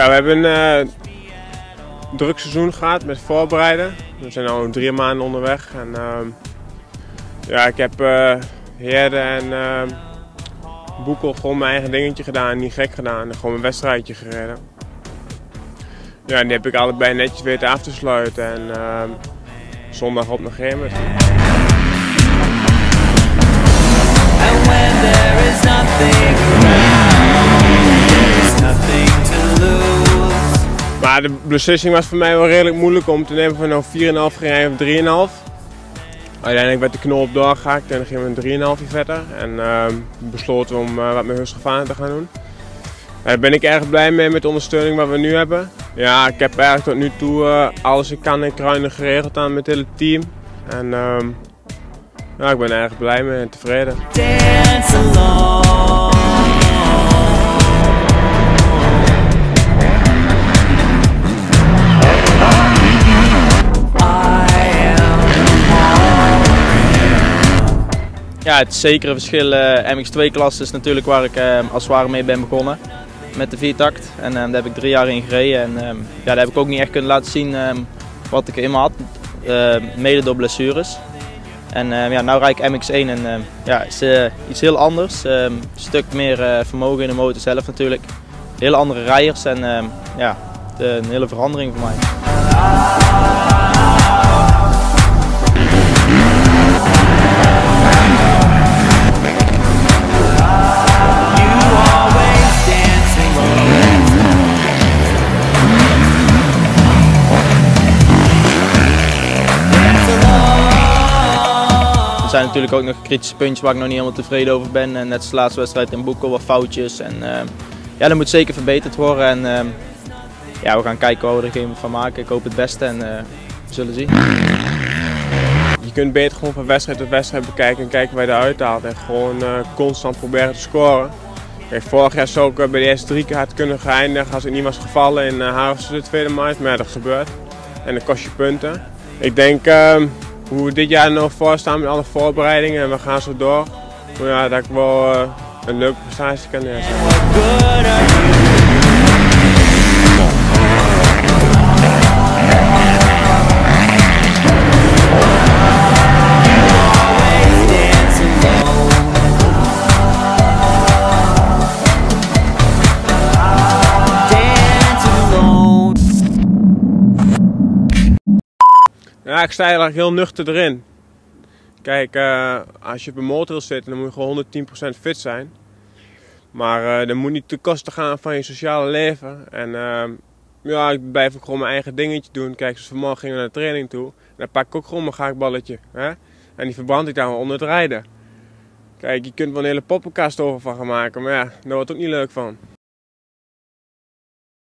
Ja, we hebben een uh, druk seizoen gehad met voorbereiden. We zijn al drie maanden onderweg. En, uh, ja, ik heb uh, Heerde en uh, Boekel gewoon mijn eigen dingetje gedaan. Niet gek gedaan. En gewoon een wedstrijdje gereden. Ja, die heb ik allebei netjes weten af te sluiten. En zondag op naar Gemert. De beslissing was voor mij wel redelijk moeilijk om te nemen van nou 4,5 rijden of 3,5. Uiteindelijk werd de knop doorgehakt en dan gingen we een 3,5 verder. En uh, besloten om uh, wat meer Husqvarna te gaan doen. Daar ben ik erg blij mee met de ondersteuning wat we nu hebben. Ja, ik heb eigenlijk tot nu toe uh, alles ik kan en kruinen geregeld aan met het hele team. En ja, ik ben erg blij mee en tevreden. Ja, het zekere verschil uh, MX2-klasse is natuurlijk waar ik uh, als het ware mee ben begonnen. Met de viertakt. En uh, daar heb ik drie jaar in gereden. En ja, daar heb ik ook niet echt kunnen laten zien wat ik in me had. mede door blessures. En ja, nu rijd ik MX1 en ja, is iets heel anders. een stuk meer vermogen in de motor zelf natuurlijk. Hele andere rijders en ja, een hele verandering voor mij. Er zijn natuurlijk ook nog kritische puntjes waar ik nog niet helemaal tevreden over ben. Net als de laatste wedstrijd in Boekel, wat foutjes. En, uh, ja, dat moet zeker verbeterd worden. En, uh, ja, we gaan kijken wat we er van maken. Ik hoop het beste en uh, we zullen zien. Je kunt beter gewoon van wedstrijd tot wedstrijd bekijken en kijken waar je eruit haalt. En gewoon constant proberen te scoren. Vorig jaar zou ik bij de eerste drie keer had kunnen geëindigen als ik niet was gevallen in uh, de tweede maart. Maar dat gebeurt. En dan kost je punten. Ik denk ehm, hoe we dit jaar nog voor staan met alle voorbereidingen en we gaan zo door. ja, dat ik wel uh, een leuke prestatie kan neerzetten. Ja, ik sta eigenlijk heel nuchter erin. Kijk, uh, als je op een motor zitten, dan moet je gewoon 110% fit zijn. Maar uh, dat moet niet te kosten gaan van je sociale leven. En uh, ja, ik blijf ook gewoon mijn eigen dingetje doen. Kijk, zoals vanmorgen gingen we naar de training toe. En dan pak ik ook gewoon mijn gaakballetje. Hè? En die verbrand ik dan onder het rijden. Kijk, je kunt wel een hele poppenkast over van gaan maken. Maar ja, daar wordt ook niet leuk van.